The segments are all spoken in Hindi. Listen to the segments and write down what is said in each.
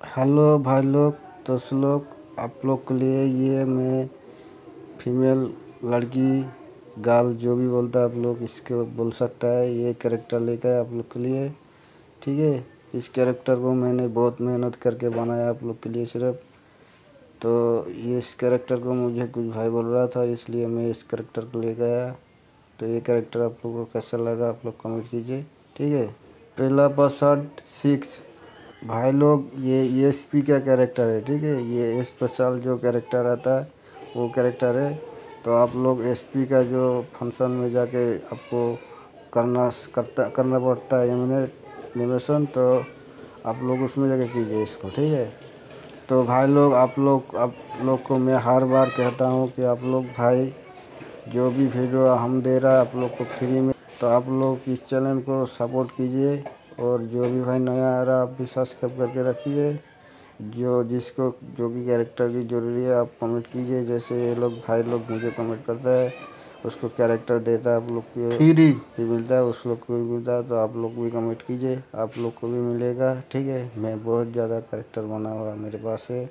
हेलो भाई लोग, दोस्त लोग, आप लोग के लिए ये मैं फीमेल लड़की, गर्ल जो भी बोलता है आप लोग, इसको बोल सकता है, ये कैरेक्टर लेकर आप लोग के लिए, ठीक है? इस कैरेक्टर को मैंने बहुत मेहनत करके बनाया आप लोग के लिए सिर्फ़। तो ये इस कैरेक्टर को मुझे कुछ भाई बोल रहा था, इसलिए मैं इस कैरेक्टर को ले गया तो ये कैरेक्टर आप लोगों को कैसा लगा आप लोग कमेंट कीजिए, ठीक है? पहला पासवर्ड सिक्स भाई लोग, ये एस पी का कैरेक्टर है, ठीक है? ये स्पेशल जो कैरेक्टर आता है, वो कैरेक्टर है। तो आप लोग एस पी का जो फ़ंक्शन में जाके आपको करना, करता, करना पड़ता है एमिनेट एनिमेशन तो आप लोग उसमें जाके कीजिए इसको, ठीक है? तो भाई लोग, आप लोग आप लोग को मैं हर बार कहता हूँ कि आप लोग भाई, जो भी वीडियो हम दे रहा है, आप लोग को फ्री में तो आप लोग इस चैनल को सपोर्ट कीजिए। और जो भी भाई नया आ रहा आप भी सब्सक्राइब करके रखिए। जो जिसको जो भी कैरेक्टर की ज़रूरी है आप कमेंट कीजिए। जैसे ये लोग भाई लोग मुझे कमेंट करता है उसको कैरेक्टर देता है आप लोग को भी मिलता है उस लोग को भी मिलता है तो आप लोग भी कमेंट कीजिए। आप लोग को भी मिलेगा ठीक है? मैं बहुत ज़्यादा कैरेक्टर बना हुआ मेरे पास है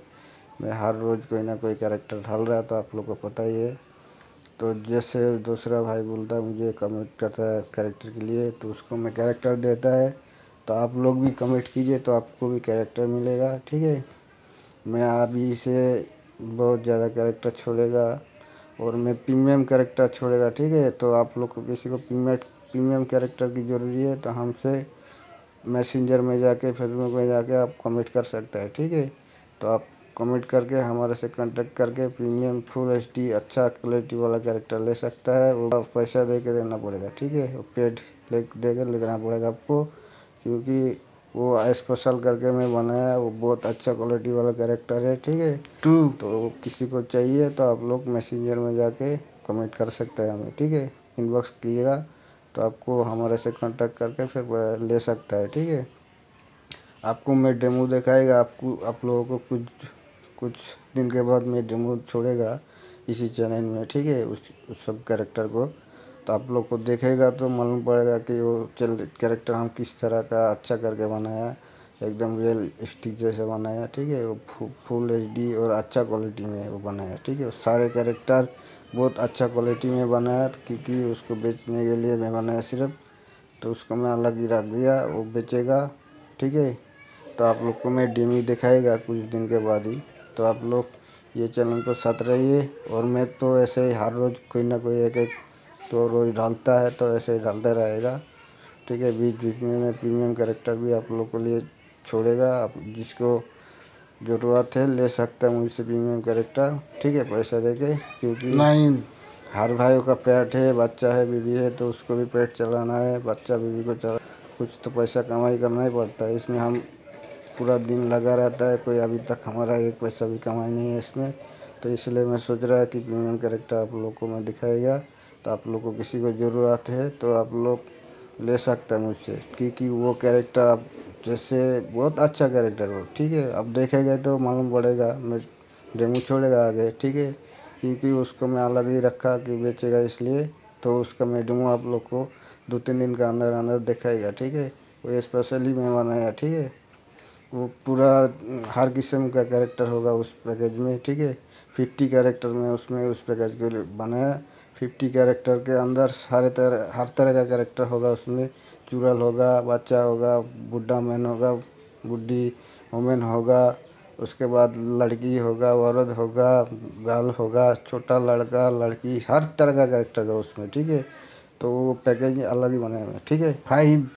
मैं हर रोज़ कोई ना कोई कैरेक्टर ढाल रहा तो आप लोग को पता ही है। तो जैसे दूसरा भाई बोलता है मुझे कमेंट करता है कैरेक्टर के लिए तो उसको मैं कैरेक्टर देता है। तो आप लोग भी कमेंट कीजिए तो आपको भी कैरेक्टर मिलेगा, ठीक है? मैं अभी से बहुत ज़्यादा कैरेक्टर छोड़ेगा और मैं प्रीमियम कैरेक्टर छोड़ेगा, ठीक है? तो आप लोग को किसी को प्रीमियम प्रीमियम कैरेक्टर की ज़रूरी है तो हमसे मैसेंजर में जाके फेसबुक में जाके आप कमेंट कर सकते हैं, ठीक है? तो आप कमेंट करके हमारे से कांटेक्ट करके प्रीमियम फुल एच डी अच्छा क्वालिटी वाला कैरेक्टर ले सकता है। वो पैसा दे के देना पड़ेगा, ठीक है? पेड ले दे कर लेना पड़ेगा आपको। क्योंकि वो स्पेशल करके मैं बनाया वो बहुत अच्छा क्वालिटी वाला कैरेक्टर है ठीक है? टू तो किसी को चाहिए तो आप लोग मैसेंजर में जाके कमेंट कर सकते हैं हमें ठीक है? इनबॉक्स कीजिएगा तो आपको हमारे से कांटेक्ट करके फिर ले सकता है ठीक है? आपको मैं डेमो दिखाएगा आपको आप लोगों को कुछ कुछ दिन के बाद मैं डेमो छोड़ेगा इसी चैनल में ठीक है? उस, उस सब कैरेक्टर को। तो आप लोग को देखेगा तो मालूम पड़ेगा कि वो चल कैरेक्टर हम किस तरह का अच्छा करके बनाया एकदम रियल स्टिक जैसे बनाया ठीक है? वो फुल एच डी और अच्छा क्वालिटी में वो बनाया ठीक है? सारे कैरेक्टर बहुत अच्छा क्वालिटी में बनाया क्योंकि उसको बेचने के लिए मैं बनाया सिर्फ़ तो उसको मैं अलग ही रख दिया, वो बेचेगा, ठीक है? तो आप लोग को मैं डेमी दिखाएगा कुछ दिन के बाद ही। तो आप लोग ये चैनल को साथ रहिए, और मैं तो ऐसे ही हर रोज़ कोई ना कोई एक एक तो रोज़ डालता है तो ऐसे ही डालता रहेगा। ठीक है बीच बीच में मैं प्रीमियम करेक्टर भी आप लोग के लिए छोड़ेगा। आप जिसको ज़रूरत है ले सकता है मुझसे प्रीमियम करेक्टर ठीक है पैसा दे के क्योंकि नहीं हर भाइयों का पेट है बच्चा है बीवी है तो उसको भी पेट चलाना है बच्चा बीवी को चला कुछ तो पैसा कमाई करना ही पड़ता है। इसमें हम पूरा दिन लगा रहता है कोई अभी तक हमारा एक पैसा भी कमाई नहीं है इसमें। तो इसलिए मैं सोच रहा है कि प्रीमियम करेक्टर आप लोग को मैं दिखाएगा। तो आप लोग को किसी को ज़रूरत है तो आप लोग ले सकते हैं मुझसे। क्योंकि वो कैरेक्टर आप जैसे बहुत अच्छा कैरेक्टर हो ठीक है? अब देखेंगे तो मालूम पड़ेगा, मैं डेमो छोड़ेगा आगे, ठीक है? क्योंकि उसको मैं अलग ही रखा कि बेचेगा इसलिए तो उसका मैं डेमो आप लोग को दो तीन दिन के अंदर अंदर दिखाएगा, ठीक है? वो स्पेशली मैं बनाया ठीक है? वो पूरा हर किस्म का कैरेक्टर होगा उस पैकेज में, ठीक है? फिफ्टी कैरेक्टर में उसमें उस पैकेज के लिए बनाया। फिफ्टी कैरेक्टर के अंदर सारे तरह, हर तरह का कैरेक्टर होगा उसमें। चुड़ैल होगा, बच्चा होगा बुढ़ा मैन होगा बुढ़ी वुमेन होगा, उसके बाद लड़की होगा, औरत होगा, गर्ल होगा, छोटा लड़का, लड़की, हर तरह का कैरेक्टर होगा उसमें, ठीक है? तो वो पैकेज अलग ही बने हुए ठीक है? फाइव